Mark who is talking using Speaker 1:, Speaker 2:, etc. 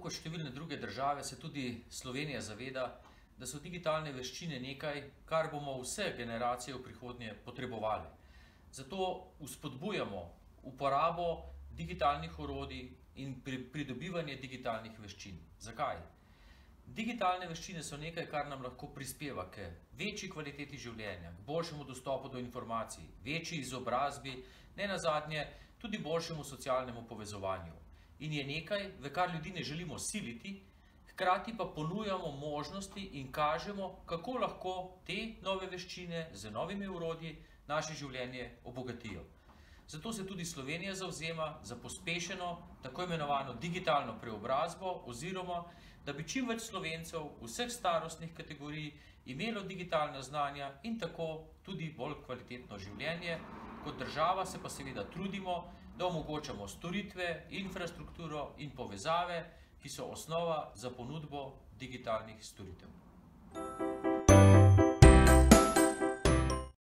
Speaker 1: kot številne druge države se tudi Slovenija zaveda, da so digitalne veščine nekaj, kar bomo vse generacije v prihodnje potrebovali. Zato uspodbujamo uporabo digitalnih orodij in pridobivanje digitalnih veščin. Zakaj? Digitalne veščine so nekaj, kar nam lahko prispeva k večji kvaliteti življenja, k boljšemu dostopu do informacij, večji izobrazbi, nenazadnje tudi boljšemu socialnemu povezovanju. In je nekaj, v kar ljudi ne želimo siliti, hkrati pa ponujamo možnosti in kažemo, kako lahko te nove veščine z novimi orodji naše življenje obogatijo. Zato se tudi Slovenija zavzema za pospešeno, tako imenovano digitalno preobrazbo oziroma, da bi čim več Slovencev vseh starostnih kategorij imelo digitalna znanja in tako tudi bolj kvalitetno življenje. Kot država se pa seveda trudimo, da omogočamo storitve, infrastrukturo in povezave, ki so osnova za ponudbo digitalnih storitev.